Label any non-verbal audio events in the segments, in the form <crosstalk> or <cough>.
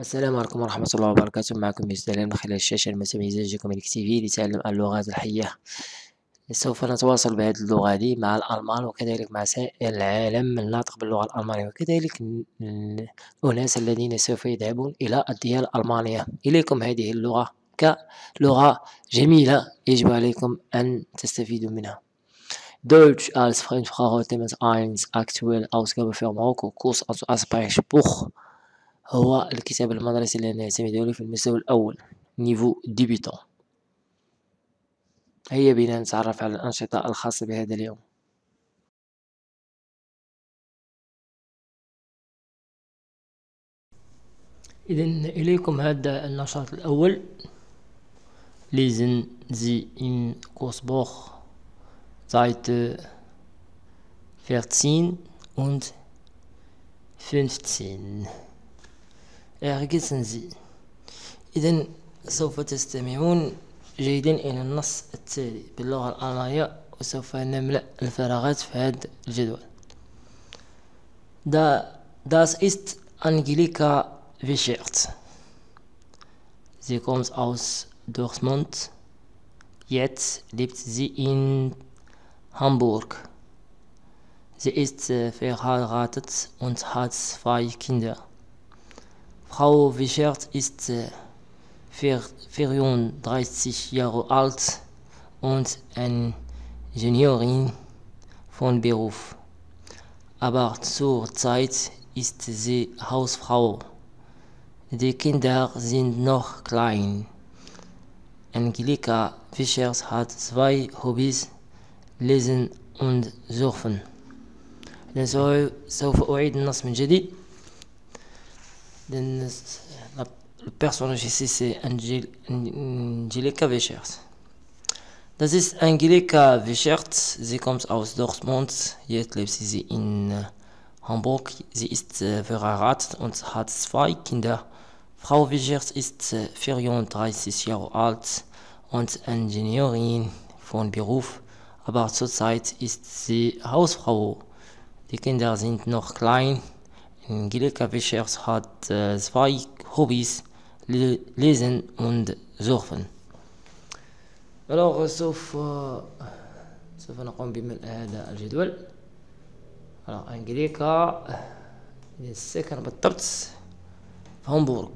السلام عليكم ورحمة الله وبركاته. معكم مستر من خلال الشاشة المتميزة كومينيك تي في لتعلم اللغات الحية سوف نتواصل بهذه اللغة دي مع الألمان وكذلك مع سائر العالم الناطق باللغة الألمانية وكذلك الأناس الذين سوف يذهبون إلى الديار الألمانية. إليكم هذه اللغة كلغة جميلة. يجب عليكم أن تستفيدوا منها. Deutsch als Fremdsprache Thema 1 aktuell Ausgabe für Marokko Kurs also Buch. هو الكتاب المدرسي الذي نعتمد عليه في المستوى الأول نيفو ديبيتون. هيا بنا نتعرف على الأنشطة الخاصة بهذا اليوم. إذا إليكم هذا النشاط الأول. lesen Sie im Kursbuch Seite 14 und 15 اعكسنزي إذا سوف تستمعون جيدا إلى النص التالي باللغة الألمانية وسوف نملأ الفراغات في هذا الجدول دا Das ist Angelika Wichert. Sie kommt aus Dortmund. Jetzt lebt sie in Hamburg. Sie ist verheiratet und hat zwei Kinder. Frau Wichert ist 34 Jahre alt und Ingenieurin von Beruf. Aber zurzeit ist sie Hausfrau. Die Kinder sind noch klein. Angelika Fischers hat zwei Hobbys, Lesen und Surfen. سوف أعيد النص من جديد le personnage ici c'est Angelika Wichert. Das ist Angelika Wichert. Sie kommt aus Dortmund. Jetzt lebt sie in Hamburg. Sie ist verheiratet und hat zwei Kinder. Frau Wichert ist 34 Jahre alt und Ingenieurin von Beruf, aber zurzeit ist sie Hausfrau. Die Kinder sind noch klein Angelika Wichers hat äh, zwei Hobbys, Lesen und Surfen. Alors سوف سوف نقوم بملء هذا الجدول alors أنجليكا السكن بالضبط في هامبورغ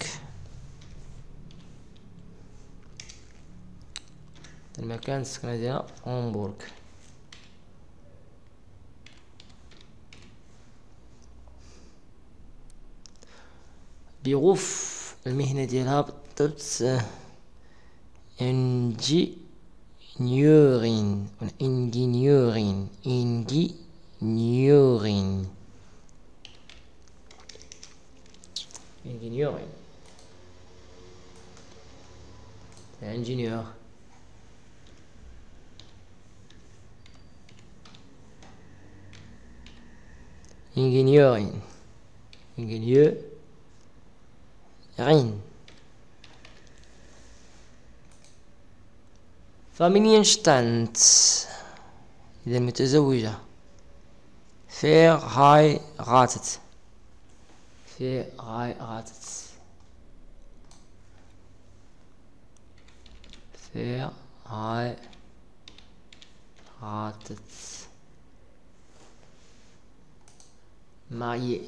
المكان السكنة ديالها هامبورغ بغف المهنة ديالها بالضبط انجي نيورين انجينيورين انجي نيورين انجينيورين انجينيور انجينيورين انجينيور عين. ثمانية شتانت إذا متزوجة فير هاي غاتت. فير هاي غاتت. فير هاي غاتت. marié.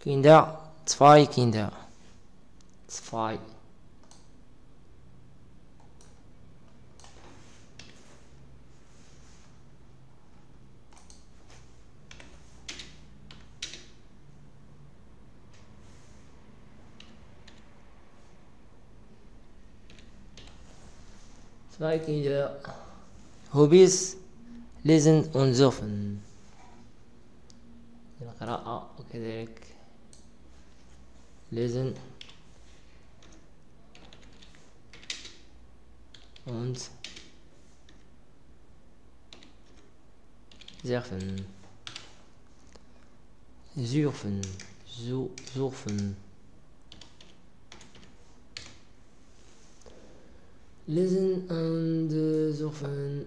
Kinder Zwei Kinder. Zwei. Zwei Kinder. Hobbys, lesen und surfen. القراءة وكذلك lesen. Und surfen. Surfen. Surfen. Lesen und uh, surfen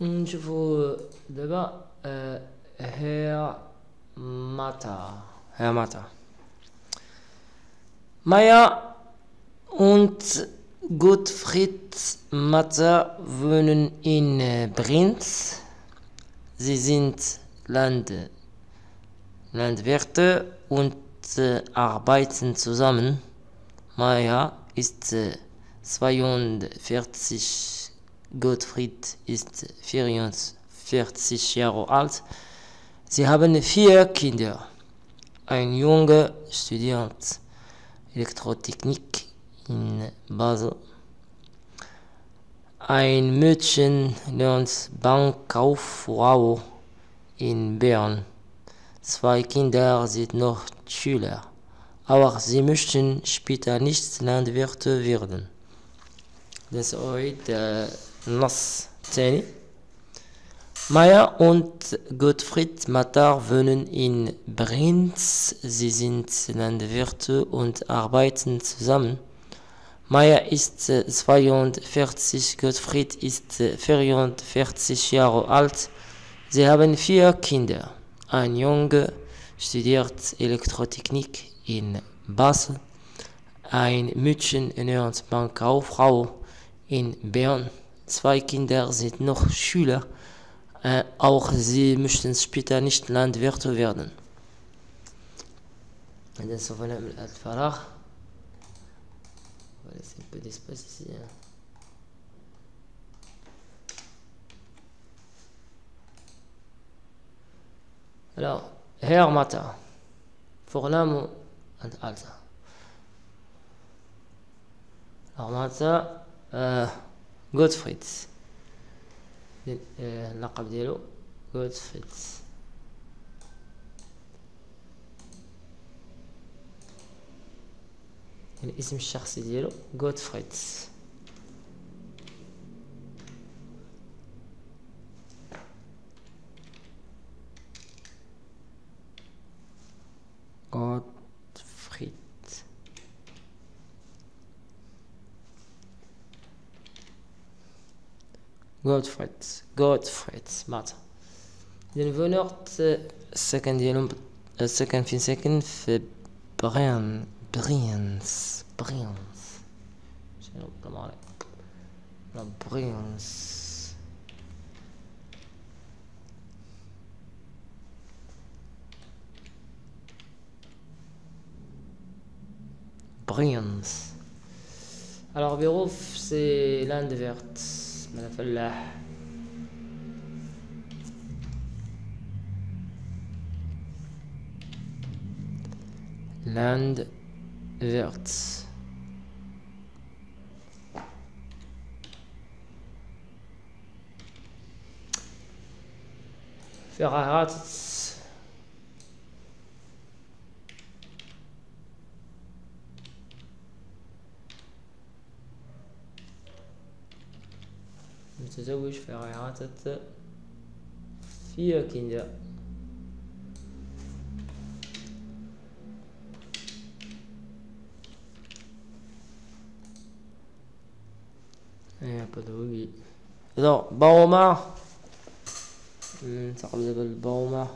نشوفوا دابا هير ماتا هير ماتا مايا und Gottfried Matter wohnen in Brinz. Sie sind Land, Landwirte und äh, arbeiten zusammen. Maya ist äh, 42, Gottfried ist 44 Jahre alt. Sie haben vier Kinder. Ein Junge studiert Elektrotechnik in Basel. Ein Mädchen lernt Bankkauffrau in Bern. Zwei Kinder sind noch Schüler, aber sie möchten später nicht Landwirte werden. Das heute Nass Tani. Maya und Gottfried Matar wohnen in Brinz. Sie sind Landwirte und arbeiten zusammen. Maya ist 42, Gottfried ist 44 Jahre alt. Sie haben vier Kinder. Ein Junge studiert Elektrotechnik in Basel. Ein Mädchen lernt Bankkauffrau in Bern Zwei Kinder sind noch Schüler. Äh, auch sie möchten später nicht Landwirte werden. هذا سوف نعمل الفراغ laisser un peu d'espace ici. Hein. Alors, Herr Mata, Vorname und Alter. Alors Mata, äh, غوتفريدس اللقب ديالو غوتفريدس الاسم الشخصي ديالو غوتفريدس God غوتفريد غوتفريد مات إذن فونورت السكن ديالهم السكن فين ساكن في بغيان Briens. Briens. Scelta male. La Briens. Briens. Alors Birouf c'est l'Inde verte. بسم الله الفلاح لاند فيرتس Ferrara متزوج في غيرات في كندا إيه بدوي. بي إذا باوما. نتقل دابا لباوما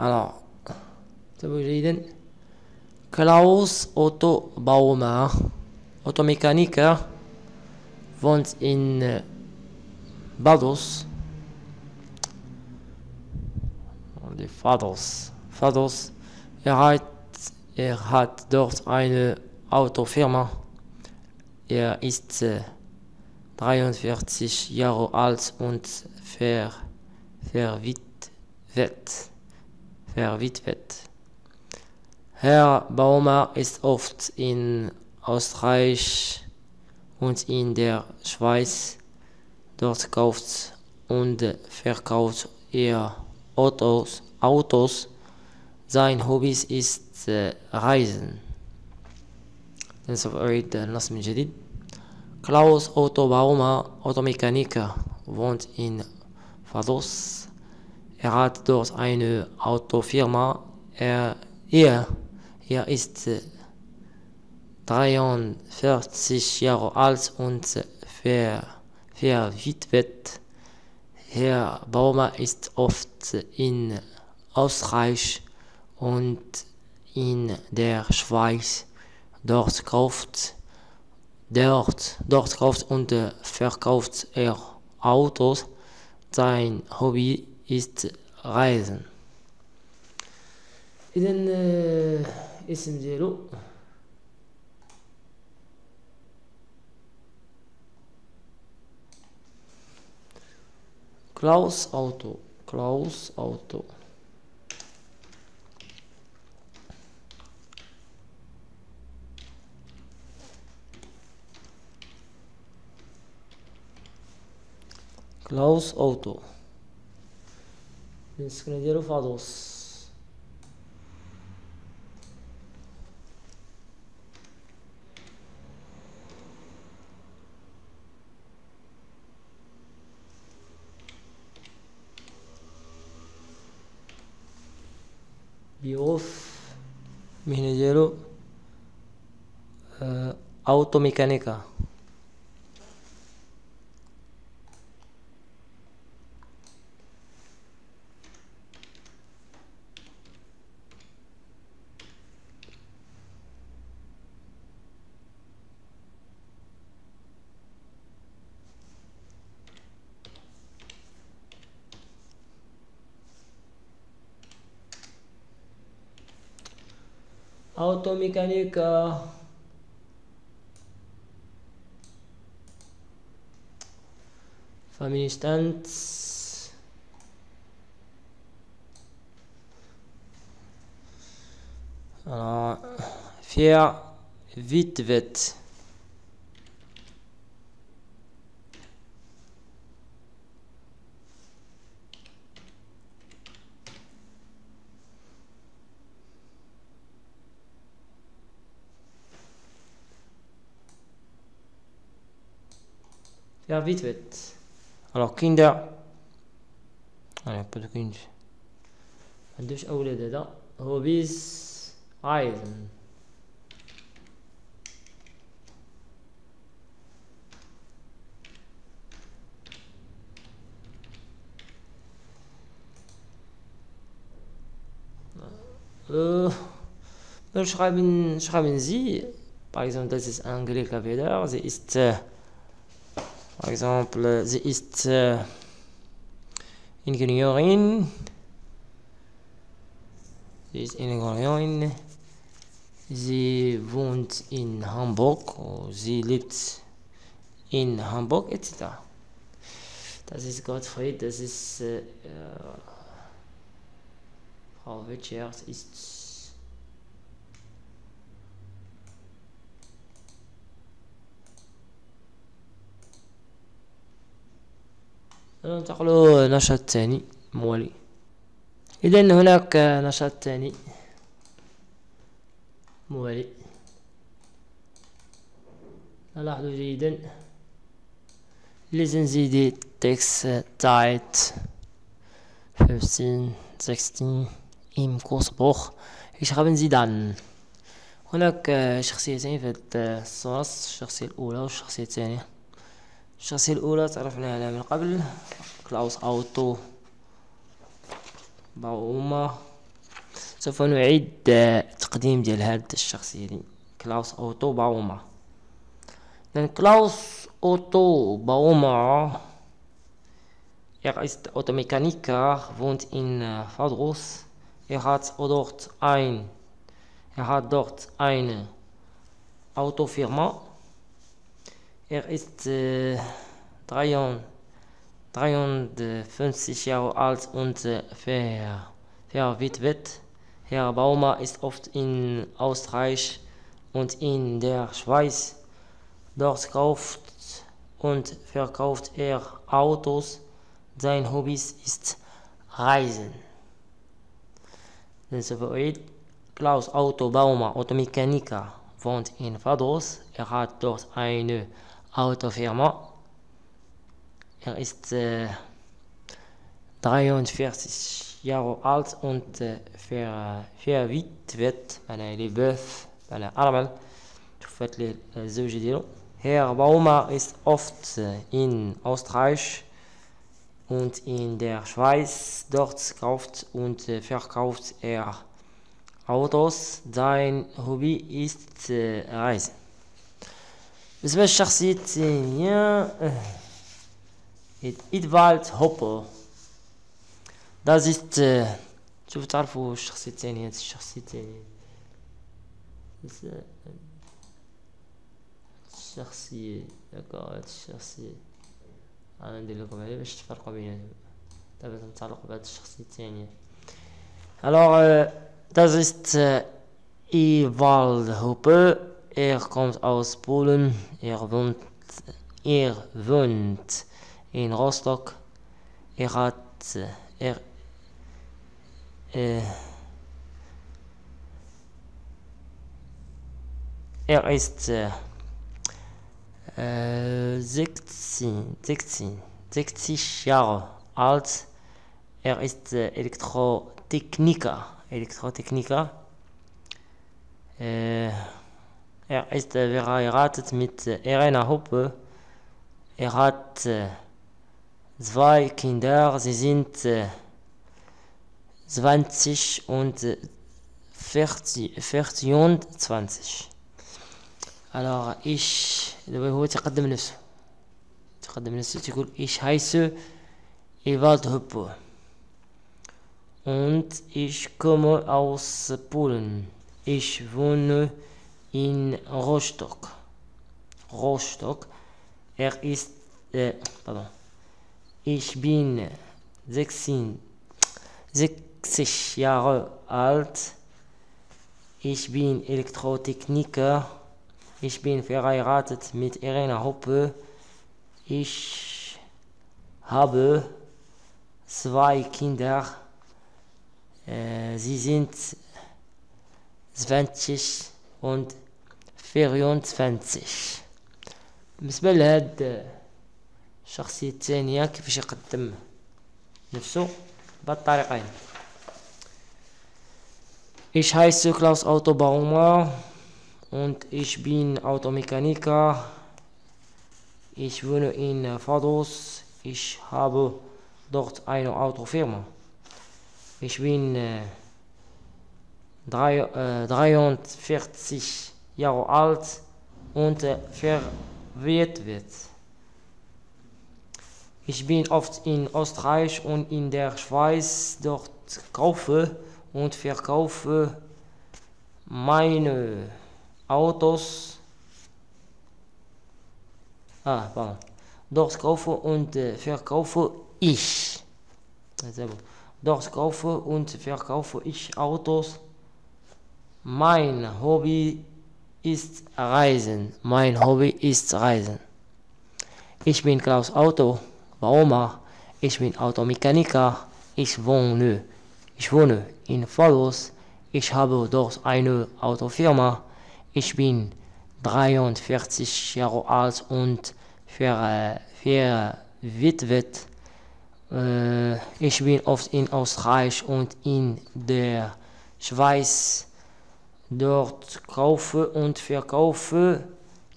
ألو تبو جيدا. Klaus Otto Baumer, Automechaniker, wohnt in Bados. Die Fados. Fados Er hat, er hat dort eine Autofirma. Er ist äh, 43 Jahre alt und ver, verwitwet. verwitwet. Herr Baumer ist oft in Österreich und in der Schweiz. Dort kauft und verkauft er Autos, Autos sein Hobby ist äh, Reisen. نسوف أعيد النص من جديد Klaus Otto Baumer, Automechaniker, wohnt in Vaduz. Er hat dort eine Autofirma. Er, er, er ist äh, 43 Jahre alt und äh, verwitwet. Herr Baumer ist oft in Österreich und in der Schweiz. Dort kauft, dort, dort kauft und äh, verkauft er Autos. Sein Hobby ist Reisen. In den, äh اسم ديالو كلاوس أوتو كلاوس أوتو كلاوس أوتو Biof, minillero, uh, eh, automecánica. mechanic uh, family instance verwitwet verwitwet alors Kinder أنا pas de Kind ما عندوش أولاد هذا هوبيز Reisen äh, wir schreiben, schreiben Sie, par exemple, das ist Angelika Weder, sie ist, äh, par exemple, sie ist äh, Ingenieurin, sie ist Ingenieurin, sie wohnt in Hamburg, sie lebt in Hamburg, etc. Das ist Gottfried, das ist äh, Frau Witschert ist ننتقلوا نشاط ثاني موالي. إذا هناك نشاط ثاني. موالي. نلاحظوا جيدا. لزنزيدي تكس تايت 15 16 ام كوس بوخ. إيش غادي نزيد عن؟ هناك شخصيتين في هاد الصورة الشخصية الأولى والشخصية الثانية. الشخصية الأولى تعرفنا عليها من قبل كلاوس أوتو. باوما سوف نعيد تقديم ديال هاد الشخصية دي. كلاوس أوتو باوما لأن كلاوس أوتو باوما Er ist Automechaniker, wohnt in Vadros. Er hat dort ein, er hat dort eine Autofirma. Er ist äh, 53 Jahre alt und äh, verwitwet. Herr Baumer ist oft in Österreich und in der Schweiz. Dort kauft und verkauft er Autos. Sein Hobby ist Reisen. Der Sowjet Klaus Auto Baumer, Automechaniker, wohnt in Vadros. Er hat dort eine Autofirma. Er ist äh, 43 Jahre alt und äh, ver, verwitwet. معناها لي بوف معناها أرمل شوفت ليه الزوجة ديالو Herr Baumer ist oft in Österreich und in der Schweiz. Dort kauft und verkauft er Autos. Sein Hobby ist Reisen. بالنسبة للشخصية الثانية إدفالد هوبر Das ist شوف تعرفوا الشخصية الثانية هذه الشخصية الثانية. الشخصية داكوغ هاد الشخصية. أنا ندير لكم عليه باش تفرقوا بيناتهم دابا تنطلق بهاد الشخصية الثانية. Ist äh, Ewald Hoppe. Er kommt aus Polen. Er wohnt, er wohnt in Rostock. Er hat, er, äh, er ist äh, 16, 16, 60 Jahre alt. Er ist äh, Elektrotechniker. Elektrotechniker. Äh, er ist äh, verheiratet mit äh, Irena Hoppe. Er hat äh, zwei Kinder. Sie sind 20 und 40, 40 und 20. Alors ich هو تقدم نفسه تقدم نفسه تقول ich heiße Ewald Höppe und ich komme aus Polen. Ich wohne in Rostock. Rostock. Er ist, äh, pardon. Ich bin 16, 60 Jahre alt. Ich bin Elektrotechniker. Ich bin verheiratet mit Irena Hoppe. Ich habe zwei Kinder. Äh, sie sind 20 und 24 بالنسبة لهاد الشخصية الثانية كيفاش يقدم نفسه بهاد الطريقين Ich heiße Klaus Autobaumer und ich bin Automechaniker. Ich wohne in Vaduz. Ich habe dort eine Autofirma. Ich bin äh, drei, äh, 43 Jahre alt und äh, verwirrt. Ich bin oft in Österreich und in der Schweiz. Dort kaufe und verkaufe meine Autos. Ah, pardon. Dort kaufe und äh, verkaufe ich. Dort kaufe und verkaufe ich Autos. Mein Hobby ist Reisen. Mein Hobby ist Reisen. Ich bin Klaus Auto. Warum? Ich bin Automechaniker. Ich wohne, ich wohne in Fallos. Ich habe dort eine Autofirma. Ich bin 43 Jahre alt und ver, verwitwet. Äh, ich bin oft in Österreich und in der Schweiz. Dort kaufe und verkaufe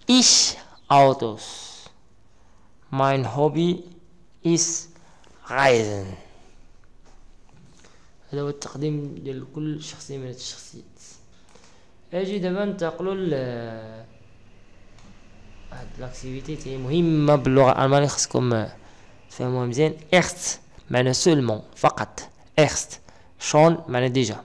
ich Autos. Mein Hobby ist Reisen. هذا هو التقديم ديال كل شخصية من هاد الشخصيات اجي دابا ننتقلوا ل هاد لاكتيفيتي تي مهمة باللغة الألمانية خاصكم تفهموها مزيان إرست معنى سولمون فقط إرست شون معنى ديجا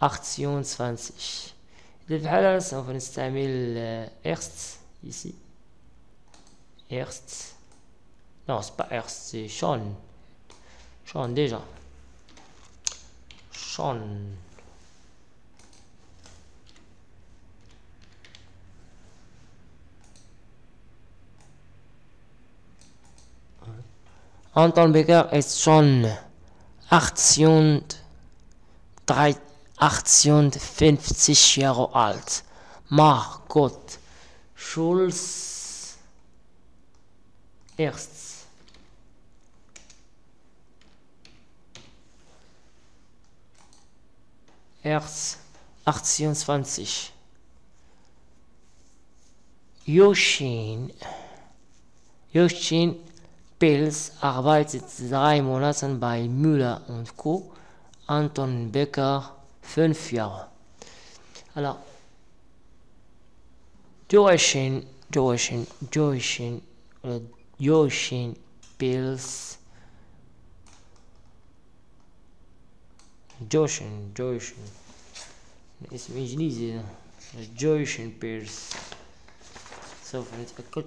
28 اللي ist auf den نستعمل erst ici erst? Non c'est pas erst c'est schon schon déjà. Schon Anton Becker ist schon 18 30 58 Jahre alt. Margot Schulz. Erst erst 28 Yoshin Yoshin Pils arbeitet drei Monate bei Müller und Co. Anton Becker fünf Jahre. Alors, Joachim, Joachim, Joachim, oder Joachim Pils. Joachim, Joachim. اسم انجليزي جويشن بيرس سوف نتأكد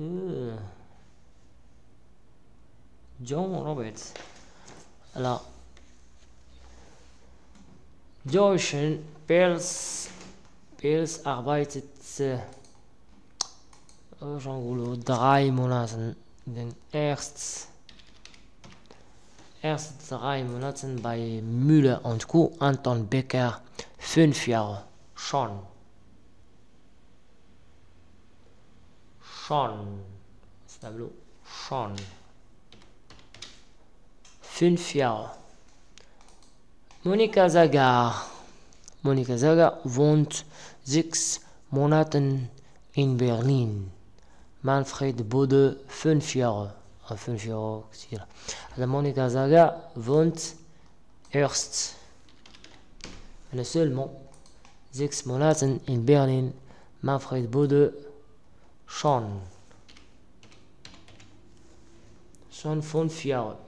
آه. جون روبرتس لا Deutschen Pels, Pels arbeitet äh, oh, Jean Goulot drei Monate, Den erst, erst drei Monate bei Müller und Co. Anton Becker fünf Jahre schon. Schon. Das Tableau. Schon. Fünf Jahre. Monika Sagar. Monika Sagar wohnt sechs Monate in Berlin. Manfred Bode fünf Jahre. Äh, fünf Jahre. Also Monika Sagar wohnt erst seulement sechs Monaten in Berlin. Manfred Bode schon. Schon fünf Jahre.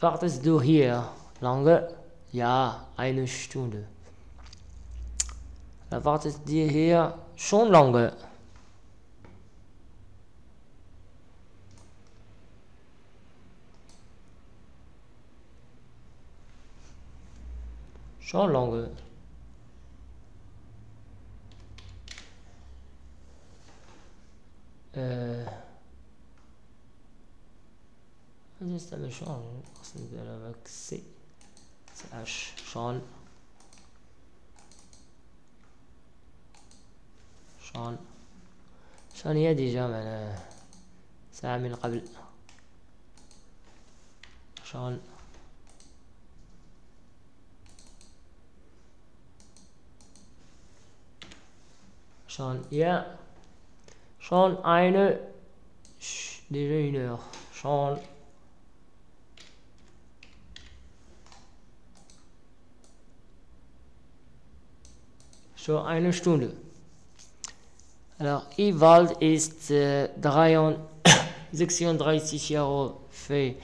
Wartest du hier lange? Ja, eine Stunde. Erwartet dir hier schon lange? Schon lange. Äh. j'installe Chal, خاصني ندير avec C CH Chal Chal شان هي ديجا معناها ساعة من قبل. شان شان يا. شان أينو. déjà une heure شان schon eine Stunde Alors, Ewald ist äh, 36 <coughs> Jahre ver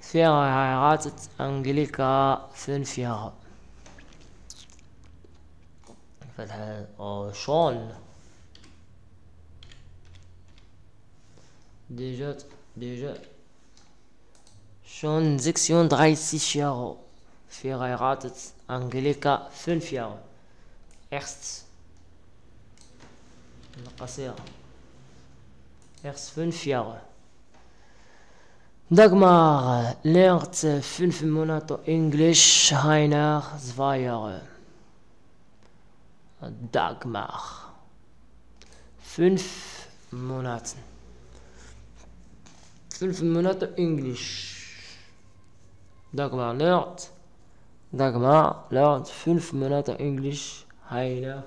verheiratet, Angelika 5 Jahre. Oh, schon. Déjà, déjà. Schon 36 Jahre verheiratet, Angelika 5 Jahre erst erst fünf Jahre. Dagmar lernt fünf Monate Englisch, Heiner zwei Jahre. Dagmar. Fünf Monate. Fünf Monate Englisch. Dagmar lernt. Dagmar lernt fünf Monate Englisch. Heiner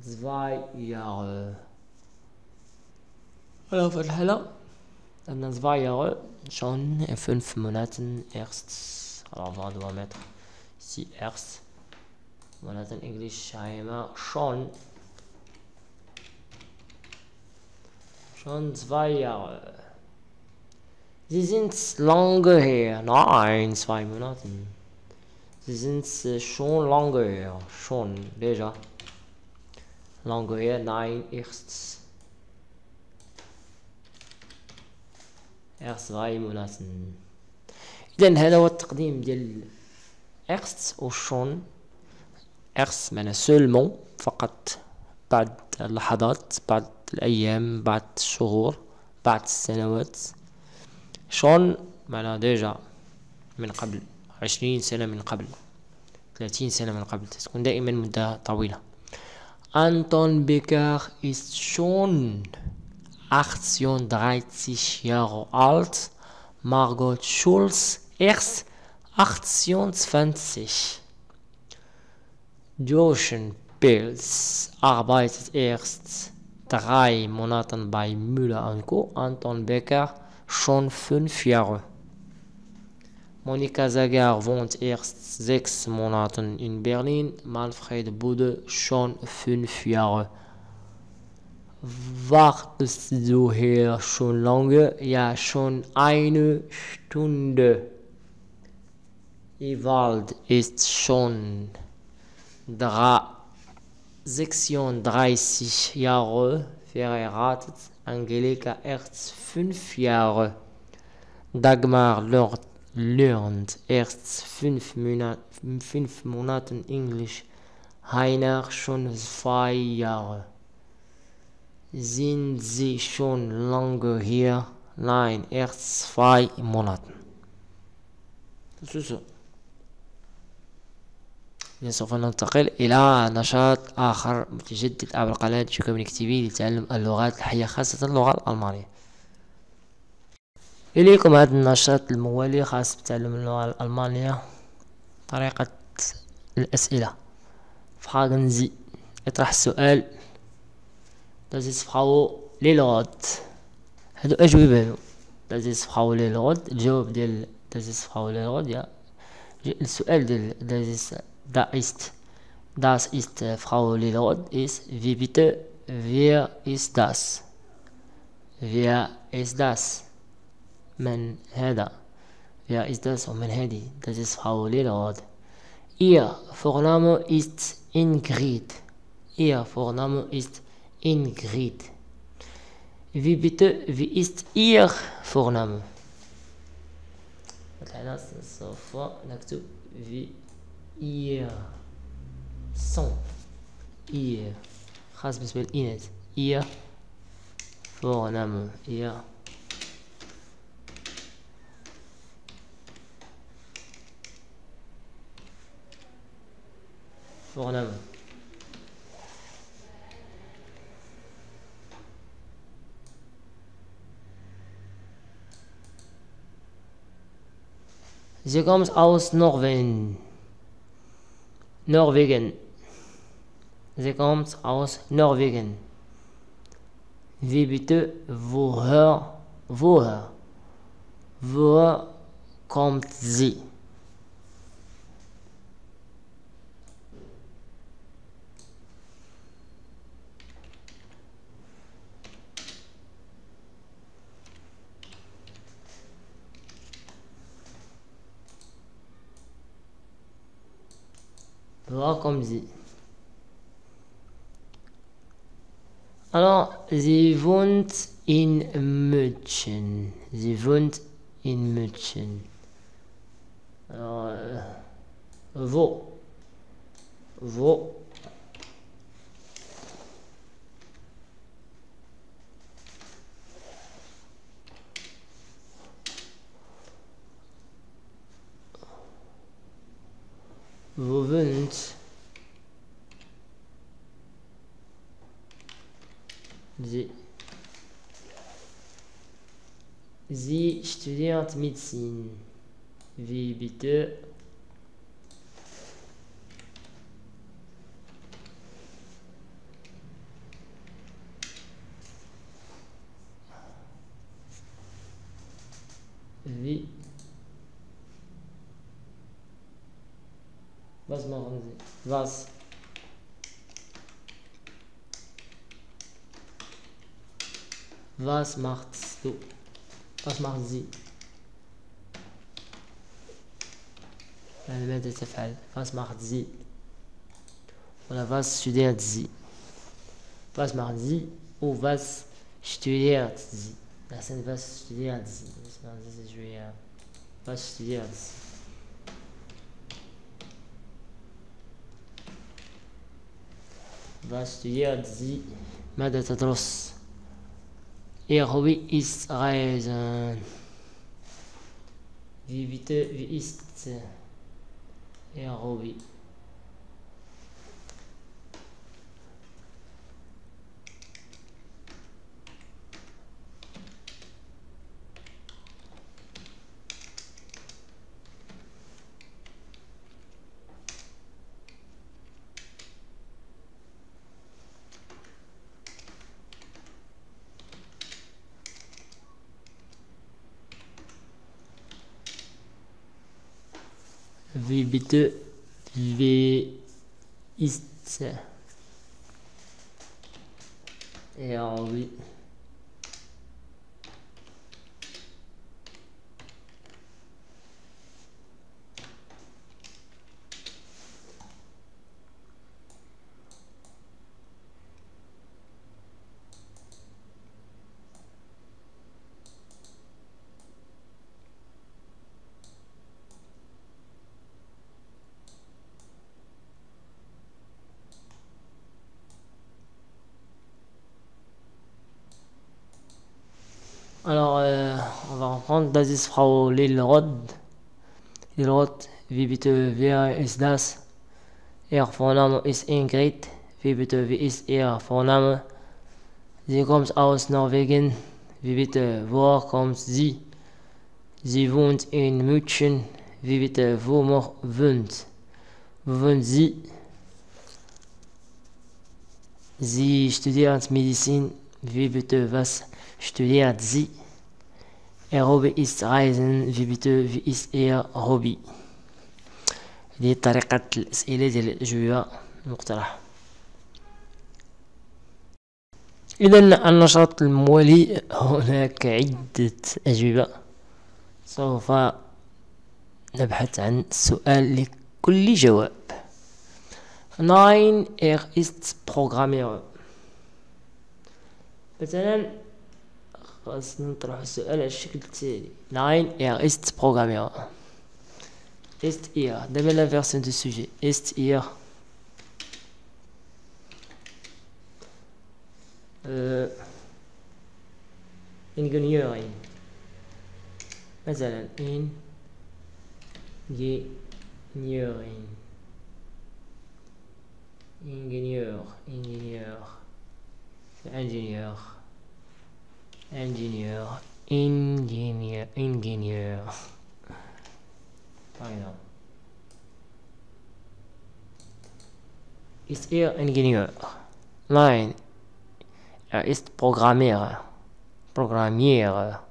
zwei Jahre. Oder für heller. Dann zwei Jahre schon in fünf Monaten erst. Alors, on doit mettre ici erst. Monaten Englisch einmal schon. Schon zwei Jahre. Sie sind lange her. Nein, zwei Monaten. Sind schon lange. Schon, déjà. Langoya 9 erst erst zwei Monaten إذا هذا هو التقديم ديال إرست وشون إرث معنى سولمون فقط بعد اللحظات بعد الأيام بعد الشهور بعد السنوات شون معنى ديجا من قبل عشرين سنة من قبل ثلاثين سنة من قبل تكون دائما مدة طويلة Anton Becker ist schon 38 Jahre alt, Margot Schulz erst 28. Jochen Pilz arbeitet erst drei Monate bei Müller Co. Anton Becker schon fünf Jahre. Monika Sagar wohnt erst sechs Monate in Berlin, Manfred Bude schon fünf Jahre. Wartest du hier schon lange? Ja, schon eine Stunde. Ewald ist schon 36 Jahre verheiratet, Angelika erst fünf Jahre. Dagmar lernt lernt erst fünf, Monat, fünf Monate Englisch, Heiner schon zwei Jahre. Sind Sie schon lange hier? Nein, erst zwei Monate. Das ist so. سوف ننتقل إلى نشاط آخر متجدد عبر قناة شوكومينيك تي لتعلم اللغات الحية خاصة اللغة الألمانية إليكم هذا النشاط الموالي خاص بتعلم اللغة الألمانية طريقة الأسئلة. فراغن زي اطرح السؤال. دازيس فراو لي لغات. هادو أجوبة هادو. دازيس فراو لي لغات. الجواب ديال دازيس فراو لي لغات السؤال ديال دازيس دا ist das ist Frau Lillard ist wie bitte wer ist das wer ist das من هذا wer ist das und من هذه das ist Frau Lillard ihr Vorname ist Ingrid ihr Vorname ist Ingrid wie bitte wie ist ihr Vorname سوف نكتب في ihr son ihr خاص بالنسبة للإناث ihr Vorname ihr Vorname Sie kommt aus Norwegen. Norwegen. Sie kommt aus Norwegen. Wie bitte, woher, woher, woher kommt sie? Sie? Alors, sie wohnt in München. Sie wohnt in München. Alors, euh, wo? Wo? Wo? Sie. Sie studiert Medizin. Wie bitte? Wie? Was machen Sie? Was? Was machst du? Was machen Sie? ماذا تفعل؟ Was macht sie? Oder was studiert sie? Was machen sie? Ou was studiert sie? Das sind was studiert sie? Das ist schwer. Was studiert sie? Was studiert sie? ماذا تدرس؟ Ihr Hobby ist Reisen. Wie bitte, wie ist Ihr bitte, wie ist Ja, wie. Alors, Das ist Frau Lilrod. Lilrod, wie bitte, wer ist das? Ihr Vorname ist Ingrid. Wie bitte, wie ist Ihr Vorname? Sie kommt aus Norwegen. Wie bitte, woher kommt sie? Sie wohnt in München. Wie bitte, wo wohnt? Wo wohnt sie? Sie studiert Medizin. Wie bitte, was studiert sie? Hobby ist Reisen. Wie bitte, wie ist Ihr Hobby? دي طريقة الأسئلة ديال الأجوبة المقترحة إذا النشاط الموالي هناك عدة أجوبة سوف نبحث عن السؤال لكل جواب Nein, er ist Programmierer مثلا خاصنا نطرح السؤال على الشكل التالي Nein, er ist Programmierer Ist ihr, demain la version du sujet, ist ihr äh, Ingenieurin مثلا Ingenieurin Ingenieur Ingenieur Ingenieur Ingenieur Ingenieur Ingenieur exemple Ist er Ingenieur? Nein, er ist Programmierer. Programmierer.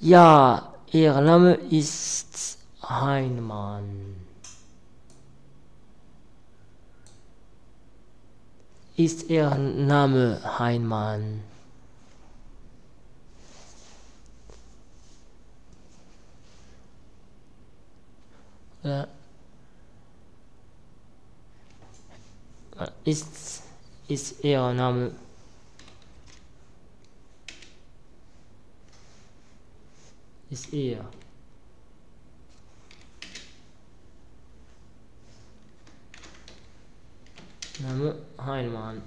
Ja, ihr Name ist Heinemann. Ist ihr Name Heinemann? Ist, ist ihr Name ist ihr Name Heinemann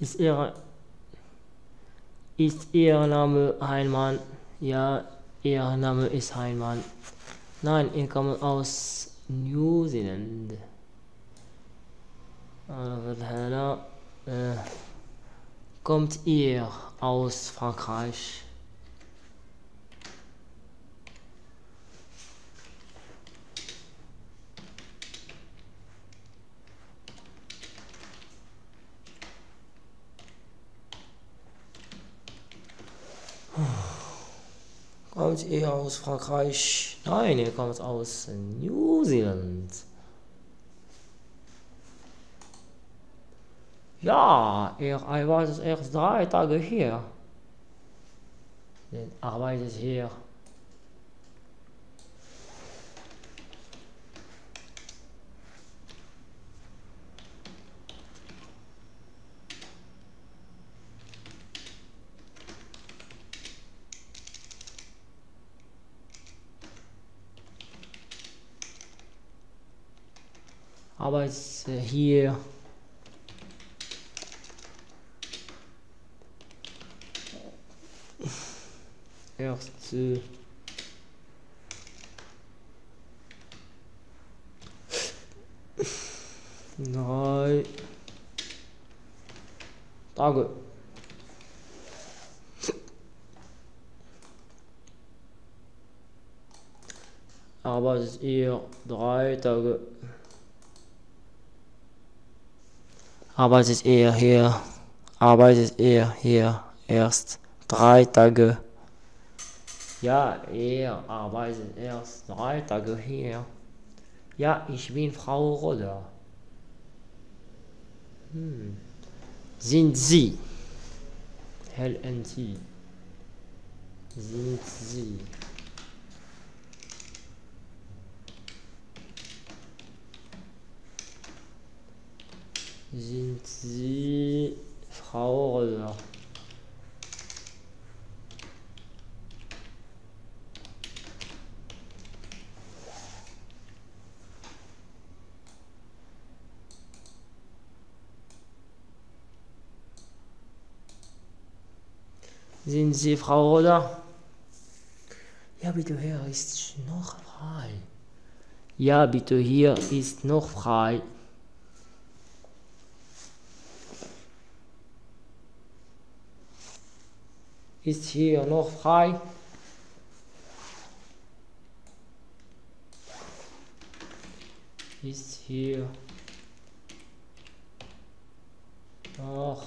Ist ihre ist ihr Name Heinmann? Ja, ihr Name ist Heinmann. Nein, ich komme aus New Zealand. Äh, kommt ihr aus Frankreich? Kommt ihr aus Frankreich? Nein, ihr kommt aus New Zealand. Ja, er arbeitet erst drei Tage hier. Er arbeitet hier. Aber hier erste drei Tage. Arbeitet ihr drei Tage? Arbeitet ihr hier? Arbeitet ihr hier erst drei Tage? Ja, er arbeitet erst drei Tage hier. Ja, ich bin Frau Roder. Hm. Sind Sie? LNT. Sind Sie? Sind Sie Frau Roder? Sind Sie Frau Roder? Ja, bitte, hier ist noch frei. Ja, bitte, hier ist noch frei. Ist hier noch frei? Ist hier noch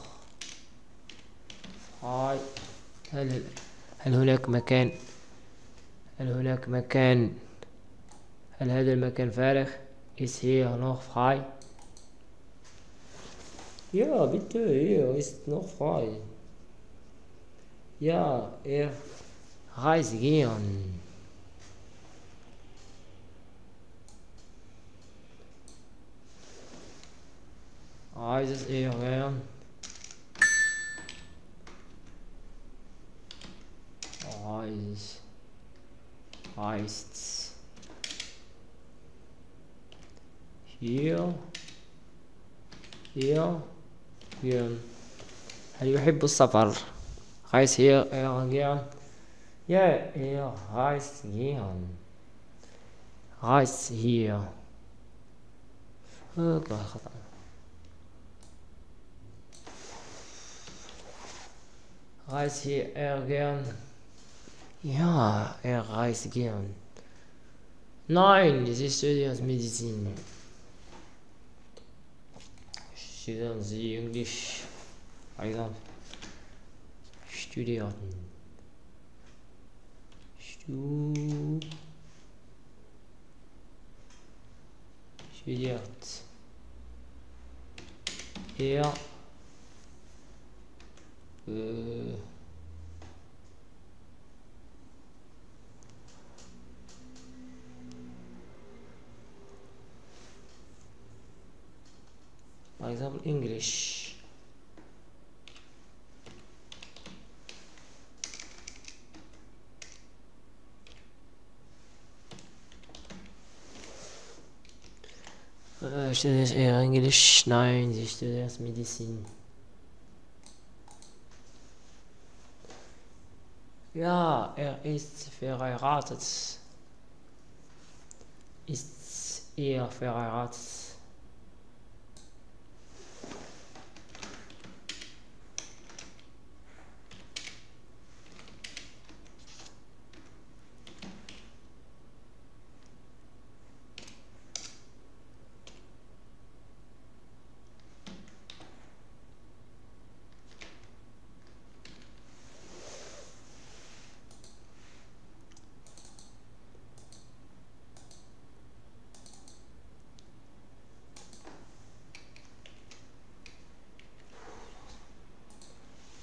frei? هل هل هناك مكان هل هناك مكان هل هذا المكان فارغ ist hier noch frei ja bitte hier ist noch frei ja er reist gern reist er gern Reis. Heißt's. Hier. Hier. Hier. هل يحب السفر؟ heißt hier er gern. Ja, er heißt Gern. Heißt hier. Oh hier er gern? Ja, er reist gern. Nein, Sie studieren Medizin. Studieren Sie Englisch? Examen. Studieren. Stu studiert. Er for example English äh, studiert eher Englisch. Nein sie studiert Medizin. Ja er ist verheiratet. Ist er verheiratet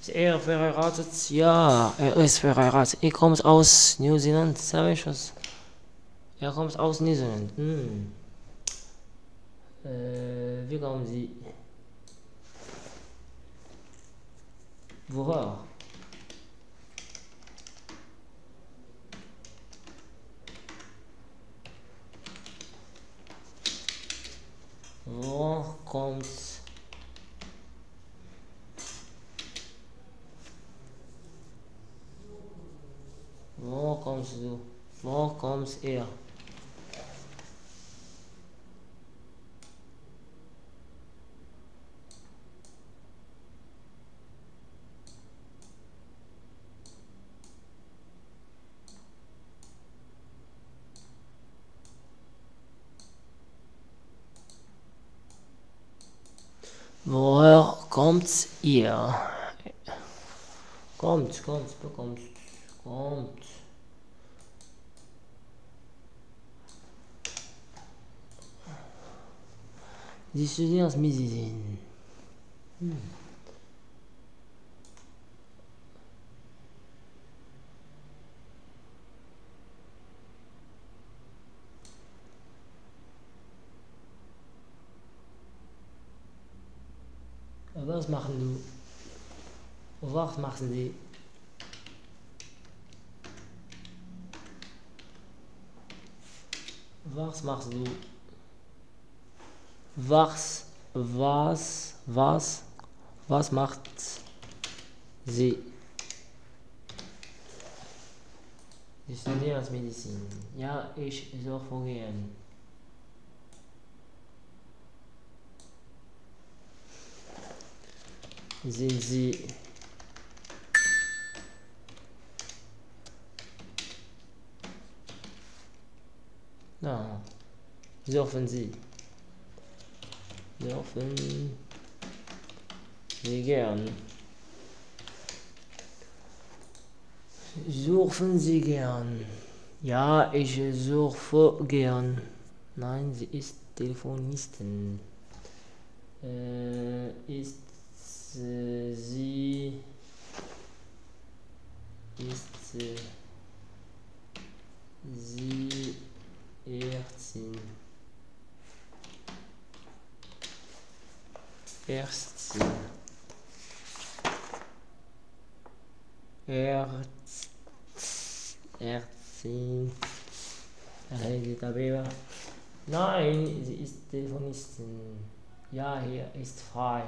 Ist er verheiratet? Ja, er ist verheiratet. Er kommt aus New Zealand, sag ich was? Er kommt aus New Zealand. Hm. Äh, wie kommen Sie? Woher? Wo kommt Wo kommst du? Wo kommst er? Woher kommt ihr? Kommt, kommt, bekommt, kommt. Sie studieren als Medizin. Hm. Was machen du? Was machen sie? Was machst du? Was, was, was, was macht sie? Sie studieren als Medizin. Ja, ich soll vorgehen. Sind Sie Ja, dürfen Sie. Dürfen Sie gern. Suchen Sie gern. Ja, ich suche gern. Nein, sie ist Telefonistin. Äh, ist sie ist sie Ärztin. Ärztin. Ärzt, Ärztin. Redet aber. Nein, sie ist Telefonistin. Ja, hier ist frei.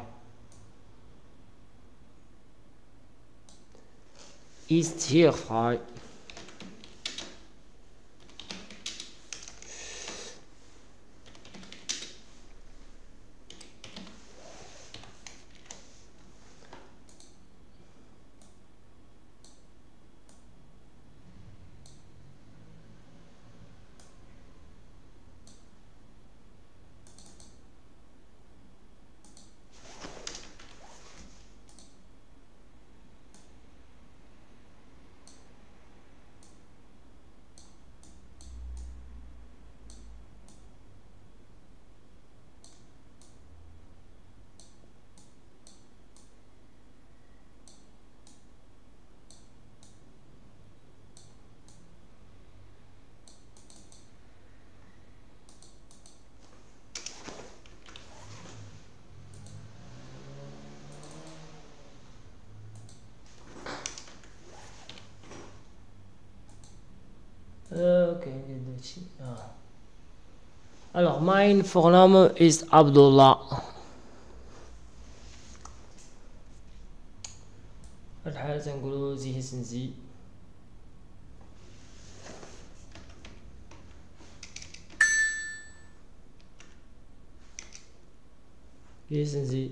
Ist hier frei. Okay, ja. Alors, mein Vorname ist Abdullah. Das heißt Guru, Sie hießen Sie. Wie hießen Sie?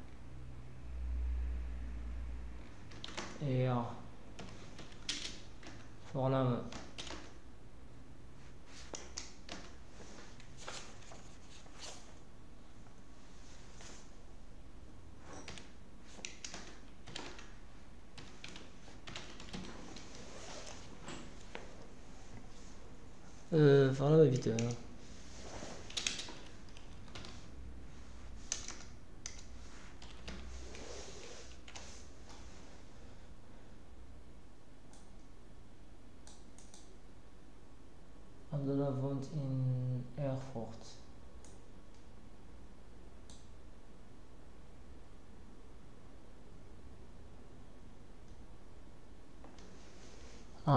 er Vorname Euh, voilà, évidemment.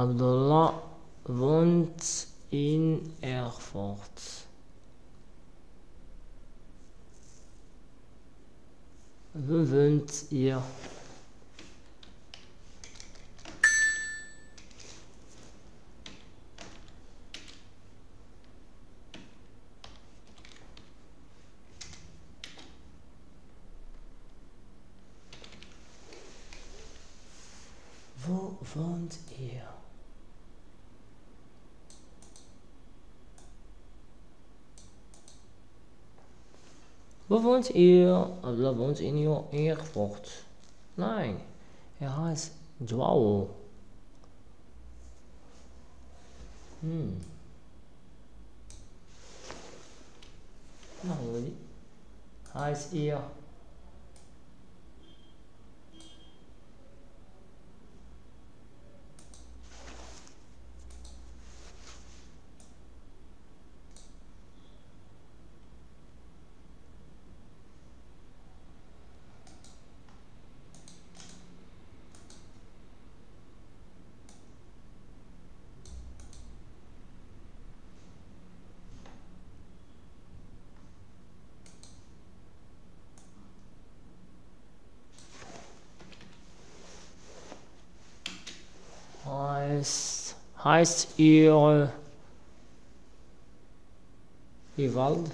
Abdullah wohnt in Erfurt. Wo wohnt ihr? Wo wohnt ihr? Wo wohnt ihr? Abdullah wohnt in Erfurt. Nein, er heißt Joao. Hm. Machen. Heißt ihr? heißt ihr Ewald.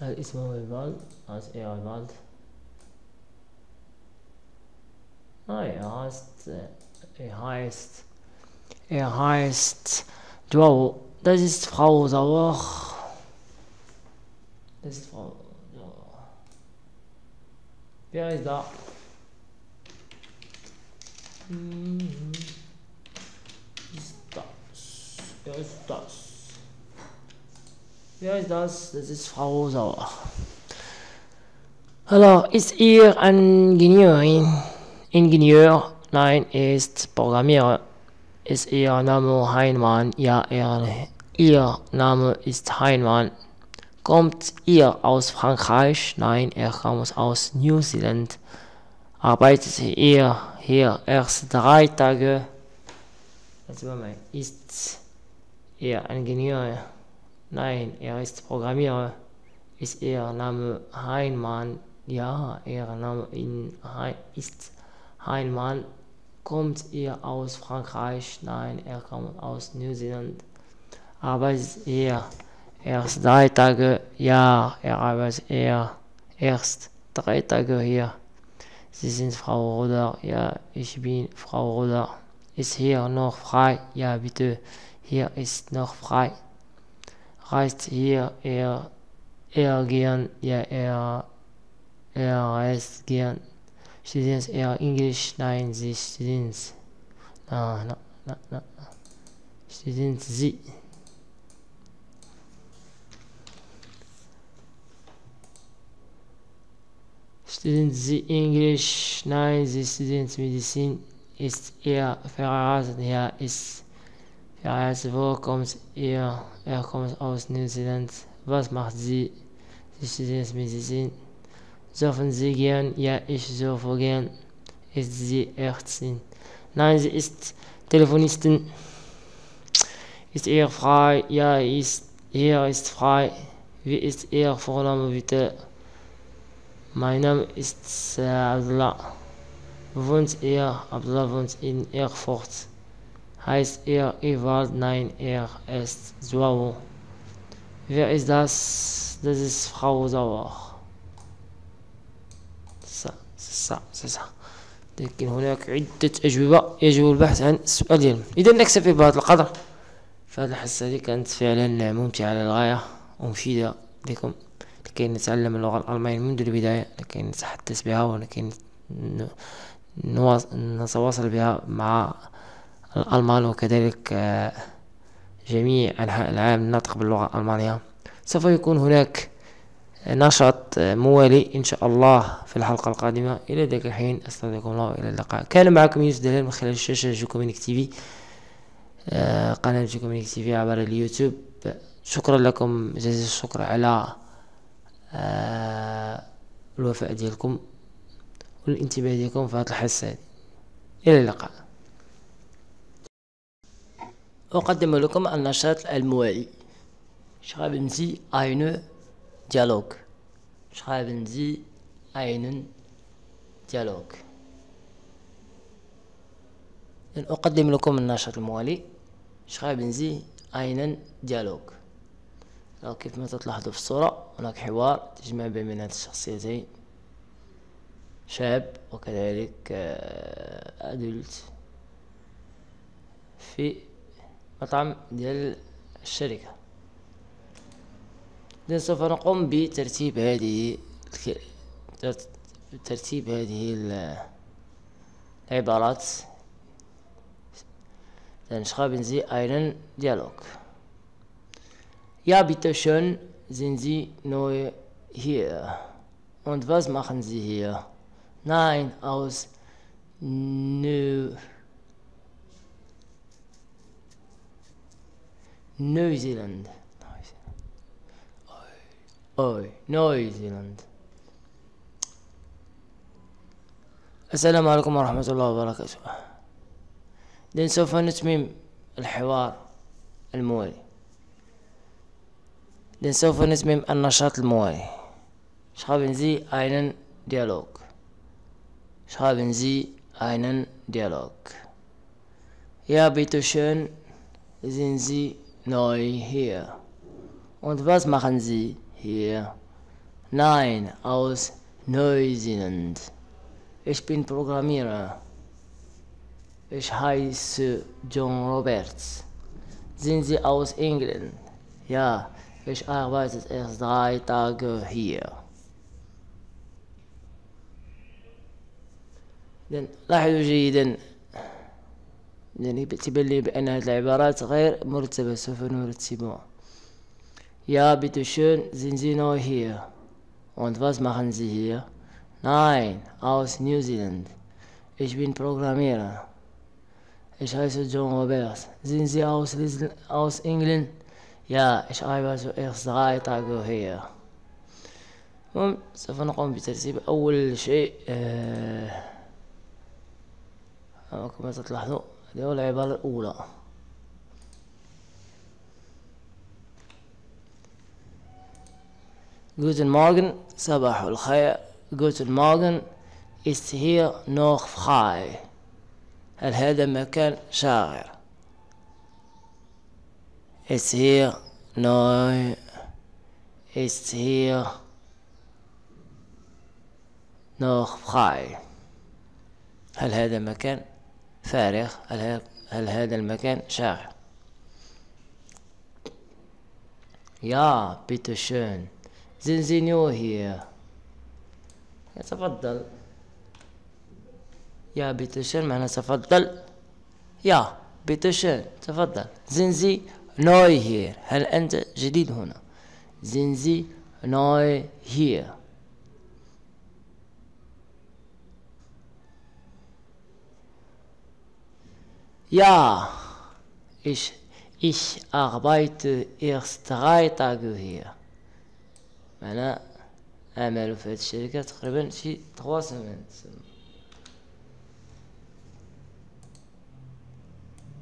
Er ist mal Ewald, als er Ewald. Ah, äh, er heißt, er heißt, er heißt Duau. Das ist Frau Sauer. Das ist Frau. Wer ist da? Mhm. Ist das? Wer ist das? Wer ist das? Das ist Frau Sauer. Hallo, ist ihr Ingenieurin? Ingenieur? Nein, ist Programmierer. Ist ihr Name Heimann? Ja, er, ihr Name ist Heimann. Kommt ihr aus Frankreich? Nein, er kommt aus New Zealand. Arbeitet ihr hier erst drei Tage? Ist er Ingenieur? Nein, er ist Programmierer. Ist ihr Name Heimann? Ja, ihr Name ist Heimann. Kommt ihr aus Frankreich? Nein, er kommt aus New Zealand. Arbeitet ihr erst drei Tage? Ja, er arbeitet er erst drei Tage hier. Sie sind Frau Roder. Ja, ich bin Frau Roder. Ist hier noch frei? Ja, bitte. Hier ist noch frei. Reist hier er, er gern? Ja, er, er reist gern. Students er English? Nein, sie Students. Na, na, na, na. Students sie. Students sie English? Nein, sie Students Medizin. Ist er verheiratet? Ja, ist verheiratet. Wo kommt er? Er kommt aus New Zealand. Was macht sie? Sie Students Medizin. Surfen Sie gern? Ja, ich surfe gern. Ist sie Ärztin? Nein, sie ist Telefonistin. Ist er frei? Ja, ist, er ist frei. Wie ist Ihr Vorname bitte? Mein Name äh, Abdullah. Wo wohnt er? Abdullah wohnt in Erfurt. Heißt er Ewald? Nein, er ist Joao. Wer ist das? Das ist Frau Sauer. لكن هناك عدة أجوبة يجب البحث عن السؤال ديالهم إذا نكتفي بهذا القدر فهذه الحصة هذه كانت فعلا ممتعة للغاية ومفيدة لكم لكي نتعلم اللغة الألمانية منذ البداية لكي نتحدث بها ولكي نتواصل بها مع الألمان وكذلك جميع أنحاء العالم الناطق باللغة الألمانية. سوف يكون هناك نشاط موالي إن شاء الله في الحلقة القادمة. إلى ذلك الحين أستودعكم الله وإلى اللقاء. كان معكم يوسف دلال من خلال الشاشة جوكومينيك تي في. قناة جوكومينيك تي في عبر اليوتيوب. شكرا لكم. جزيل الشكر على الوفاء ديالكم والانتباه ديالكم في هذا الحصة إلى اللقاء أقدم لكم النشاط الموالي Schreiben Sie eine Dialog. Schreiben Sie einen Dialog. أقدم لكم النشاط الموالي Schreiben Sie einen Dialog. كيف ما تلاحظوا في الصورة هناك حوار تجمع بين هذه الشخصيتين شاب وكذلك أدلت في مطعم ديال الشركة إذن سوف نقوم بترتيب هذه ترتيب هذه العبارات schreiben Sie einen Dialog. Ja, bitte schön, sind Sie neu hier? Und was machen Sie hier? Nein, aus Neu Neuseeland. Oi, Neuseeland. السلام عليكم ورحمة الله وبركاته لأن سوف نتمم الحوار الموالي لأن سوف نتمم النشاط الموالي schreiben Sie einen Dialog schreiben Sie einen Dialog ja bitte schön sind Sie neu hier und was machen Sie hier nein aus Neuseeland ich bin Programmierer ich heiße John Roberts sind Sie aus England ja ich arbeite erst drei Tage hier لاحظوا جيدا يعني تبين لي بأن هذه العبارات غير مرتبة سوف نرتبها Ja, bitte schön, sind Sie neu hier? Und was machen Sie hier? Nein, aus New Zealand. Ich bin Programmierer. Ich heiße John Roberts. Sind Sie aus, aus England? Ich arbeite erst drei Tage hier. المهم سوف نقوم بترتيب أول شيء آه كما تلاحظوا هذه هو العبارة الأولى Guten Morgen, صباح الخير. Guten Morgen, ist hier noch frei. هل هذا مكان شاغر؟ ist hier neu, ist hier noch frei. هل هذا المكان فارغ؟ هل, هل هذا المكان شاغر؟ يا بيتو شون زينزينيو هير تفضل يا بيتو شون معنى تفضل يا بيتو شون تفضل زينزي neu hier هل أنت جديد هنا؟ sind Sie neu hier Ja, ich, ich arbeite erst drei Tage hier. أنا أعمل في هذه الشركة تقريبا شي تخوا سيمين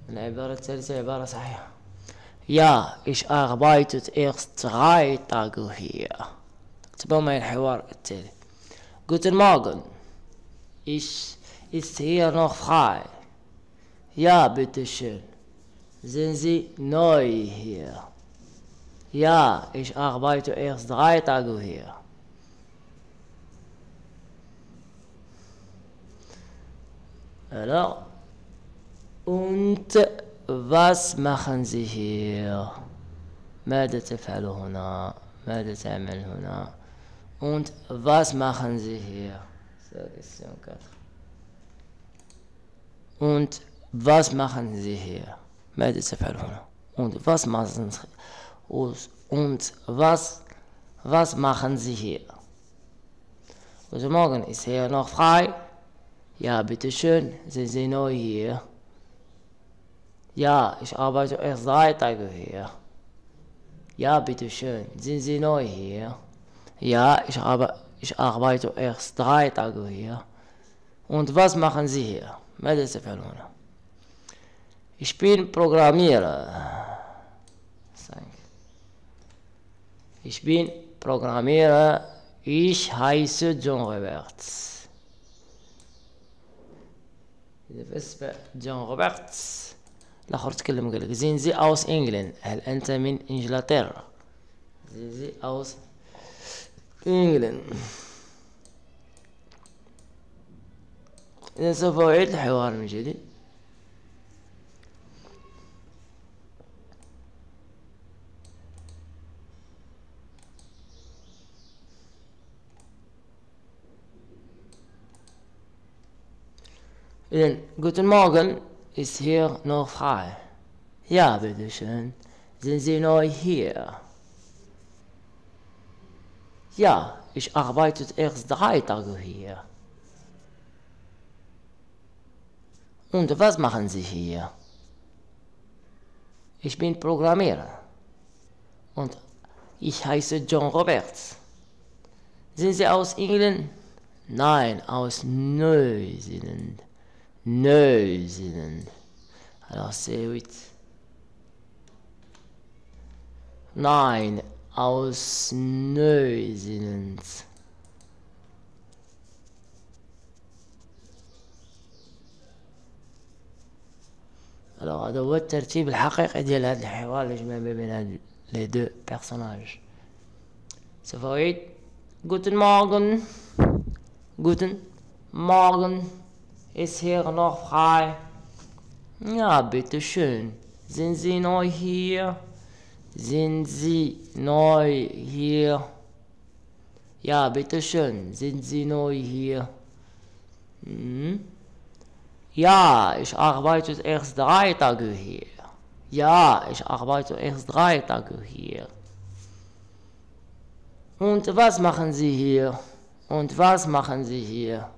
العبارة الثالثة عبارة صحيحة. Ja, ich arbeite erst drei Tage hier. اكتبوا معي الحوار التالي. Guten Morgen. Ich ist hier noch frei. Ja, bitteschön. Sind Sie neu hier? Ja, ich arbeite erst drei Tage hier. Alors, und was machen Sie hier? ماذا تفعل هنا؟ ماذا تعمل هنا؟ und was machen Sie hier? So, question 4. und was machen Sie hier ماذا تفعلون und was machen Sie und was was machen Sie hier Guten Morgen ist hier noch frei ja bitteschön sind Sie neu hier Ja, ich arbeite erst drei Tage hier. Ja, bitteschön, sind Sie neu hier? Ja, ich, arbe ich arbeite erst drei Tage hier. Und was machen Sie hier? Melden Sie verloren. Ich bin Programmierer. Ich bin Programmierer. Ich heiße John Roberts. John Roberts. الآخر تكلم قال لك زينزي أوس إنجلند هل أنت من إنجلترا؟ زينزي أوس إنجلند. إذا سوف اعيد الحوار من جديد. إذا قلت morgen ist hier noch frei. Ja, bitteschön. Sind Sie neu hier? Ja, ich arbeite erst drei Tage hier. Und was machen Sie hier? Ich bin Programmierer. Und ich heiße John Roberts. Sind Sie aus England? Nein, aus Neuseeland. Neuseeland. Alors c'est 8. Nein, aus Neuseeland. Alors هذا هو الترتيب الحقيقي ديال هذا الحوار اللي جمع بين هاد لي دو بيرسوناج سوف أعيد Guten Morgen Guten Morgen ist hier noch frei Ja, bitte schön Sind Sie neu hier? Sind Sie neu hier? Ja, bitte schön. Sind Sie neu hier? Hm? Ja, ich arbeite erst drei Tage hier. Ja, ich arbeite erst drei Tage hier. Und was machen Sie hier? Und was machen Sie hier?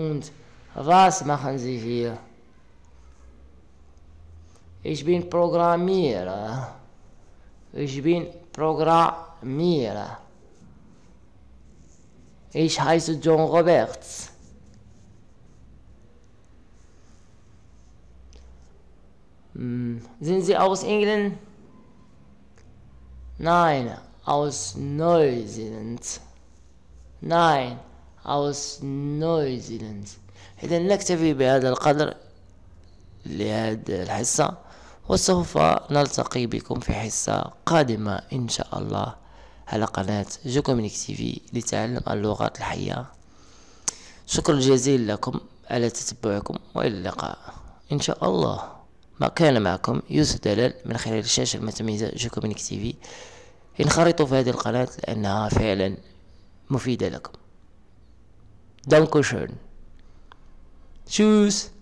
Und was machen Sie hier? Ich bin Programmierer. Ich bin Programmierer. Ich heiße John Roberts. Hm, sind Sie aus England? Nein, aus Neuseeland. Nein, aus Neuseeland. إذا نكتفي بهذا القدر لهذه الحصة وسوف نلتقي بكم في حصة قادمة إن شاء الله على قناة جوكومينيك تي في لتعلم اللغات الحية. شكرا جزيلا لكم على تتبعكم وإلى اللقاء. إن شاء الله ما كان معكم يوسف دلال من خلال الشاشة المتميزة جوكومينيك تي في. انخرطوا في هذه القناة لأنها فعلا مفيدة لكم. Dankeschön. Tschüss.